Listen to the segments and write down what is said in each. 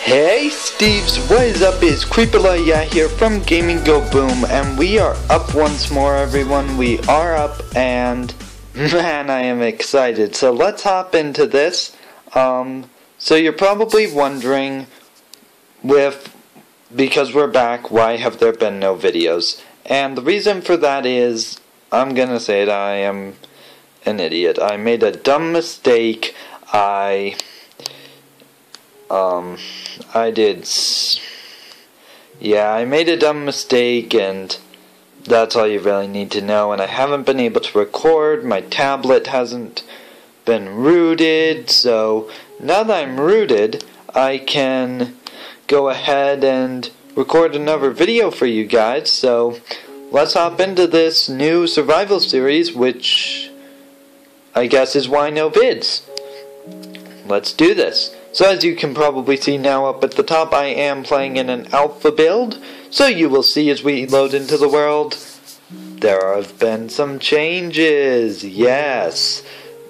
Hey Steves, what is up? It's Creeperlaya here from Gaming Go Boom, and we are up once more, everyone. We are up, and man, I am excited. So let's hop into this. Um, so you're probably wondering, with because we're back, why have there been no videos? And the reason for that is, I'm gonna say it, I am an idiot. I made a dumb mistake. I um, I did. Yeah, I made a dumb mistake, and that's all you really need to know. And I haven't been able to record. My tablet hasn't been rooted, so now that I'm rooted, I can go ahead and record another video for you guys. So let's hop into this new survival series, which I guess is why no vids. Let's do this. So as you can probably see now up at the top, I am playing in an alpha build. So you will see as we load into the world, there have been some changes. Yes.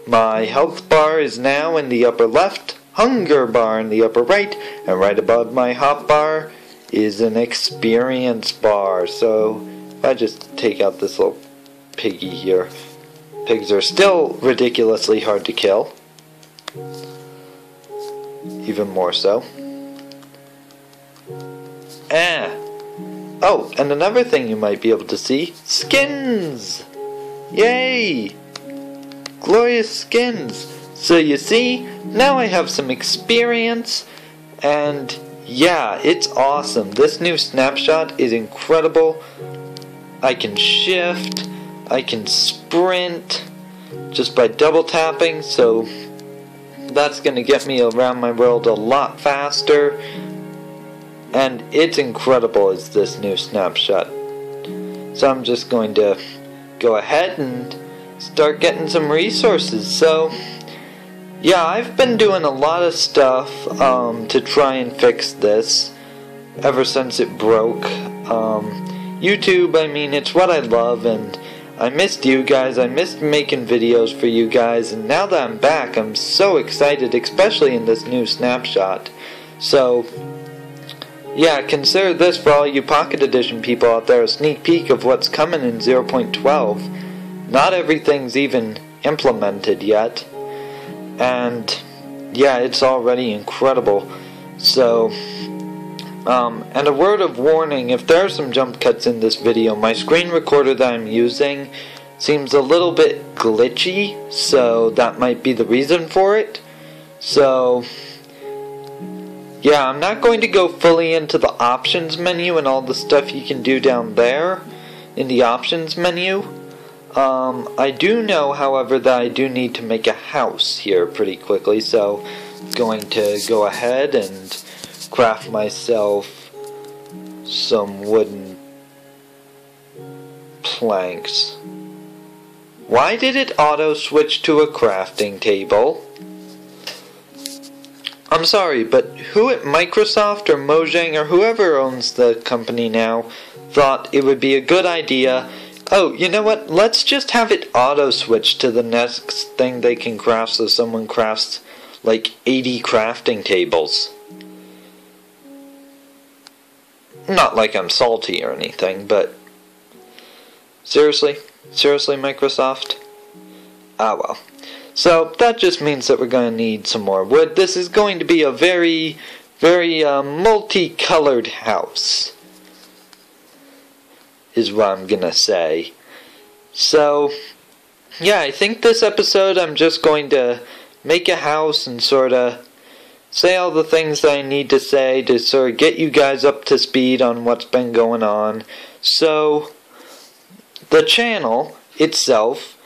My health bar is now in the upper left, hunger bar in the upper right, and right above my hot bar is an experience bar. So if I just take out this little piggy here, pigs are still ridiculously hard to kill even more so. Ah. Oh, and another thing you might be able to see, skins! Yay! Glorious skins! So you see, now I have some experience, and yeah, it's awesome. This new snapshot is incredible. I can shift, I can sprint, just by double tapping, so that's going to get me around my world a lot faster. And it's incredible as this new snapshot. So I'm just going to go ahead and start getting some resources. So, yeah, I've been doing a lot of stuff um, to try and fix this ever since it broke. Um, YouTube, I mean, it's what I love, and I missed you guys, I missed making videos for you guys, and now that I'm back, I'm so excited, especially in this new snapshot. So, yeah, consider this for all you Pocket Edition people out there, a sneak peek of what's coming in 0.12. Not everything's even implemented yet, and yeah, it's already incredible. So, um, and a word of warning, if there are some jump cuts in this video, my screen recorder that I'm using seems a little bit glitchy, so that might be the reason for it. So, yeah, I'm not going to go fully into the options menu and all the stuff you can do down there in the options menu. Um, I do know, however, that I do need to make a house here pretty quickly, so I'm going to go ahead and craft myself some wooden planks. Why did it auto switch to a crafting table? I'm sorry, but who at Microsoft or Mojang or whoever owns the company now thought it would be a good idea? Oh, you know what? Let's just have it auto switch to the next thing they can craft so someone crafts like 80 crafting tables. Not like I'm salty or anything, but seriously? Seriously, Microsoft? Ah, well. So, that just means that we're going to need some more wood. This is going to be a very, very uh, multicolored house, is what I'm going to say. So, yeah, I think this episode I'm just going to make a house and sort of say all the things I need to say to sort of get you guys up to speed on what's been going on. So, the channel itself,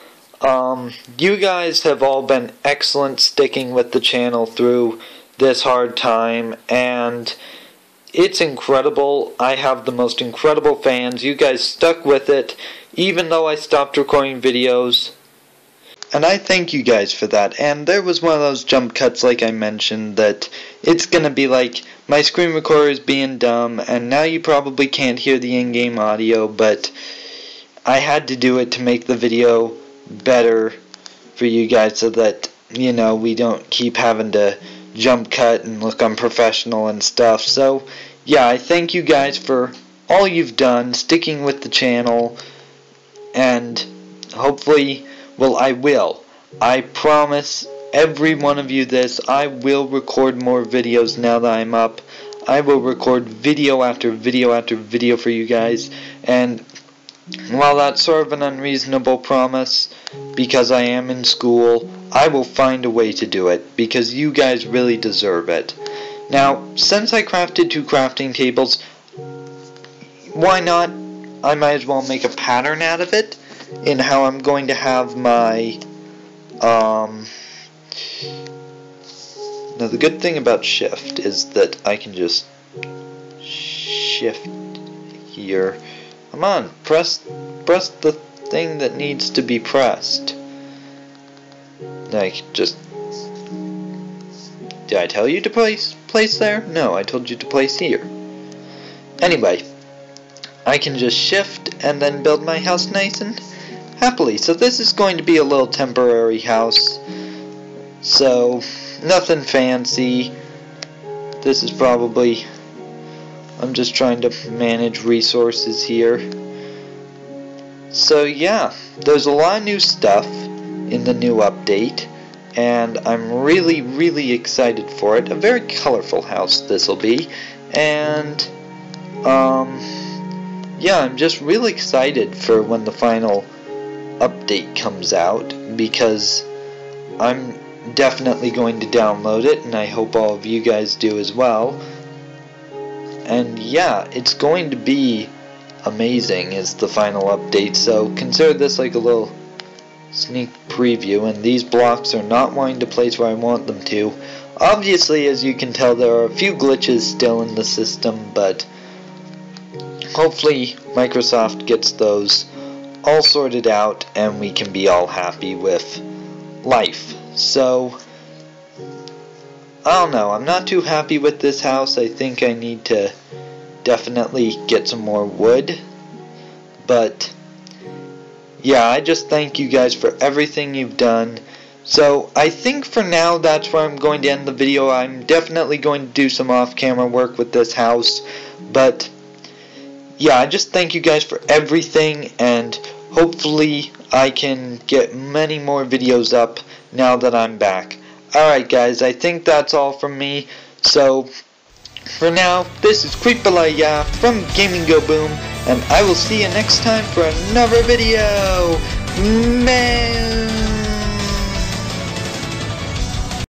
um, you guys have all been excellent sticking with the channel through this hard time, and it's incredible. I have the most incredible fans. You guys stuck with it, even though I stopped recording videos. And I thank you guys for that. And there was one of those jump cuts, like I mentioned, that it's gonna be like my screen recorder is being dumb, and now you probably can't hear the in game audio, but I had to do it to make the video better for you guys so that, you know, we don't keep having to jump cut and look unprofessional and stuff. So, yeah, I thank you guys for all you've done, sticking with the channel, and hopefully, well, I will. I promise every one of you this. I will record more videos now that I'm up. I will record video after video after video for you guys, and while that's sort of an unreasonable promise, because I am in school, I will find a way to do it, because you guys really deserve it. Now, since I crafted two crafting tables, why not? I might as well make a pattern out of it, in how I'm going to have my, um, now the good thing about shift is that I can just shift here Come on, press press the thing that needs to be pressed. Like just Did I tell you to place place there? No, I told you to place here. Anyway, I can just shift and then build my house nice and happily. So this is going to be a little temporary house. So, nothing fancy. This is probably I'm just trying to manage resources here. So yeah, there's a lot of new stuff in the new update, and I'm really, really excited for it. A very colorful house this will be, and um, yeah, I'm just really excited for when the final update comes out because I'm definitely going to download it, and I hope all of you guys do as well. And yeah, it's going to be amazing is the final update, so consider this like a little sneak preview, and these blocks are not wanting to place where I want them to. Obviously, as you can tell, there are a few glitches still in the system, but hopefully Microsoft gets those all sorted out, and we can be all happy with life. So, I don't know. I'm not too happy with this house. I think I need to definitely get some more wood. But, yeah, I just thank you guys for everything you've done. So, I think for now that's where I'm going to end the video. I'm definitely going to do some off-camera work with this house. But, yeah, I just thank you guys for everything. And hopefully I can get many more videos up now that I'm back. Alright guys, I think that's all from me. So, for now, this is Creepalaya from Gaming Go Boom, and I will see you next time for another video. Man.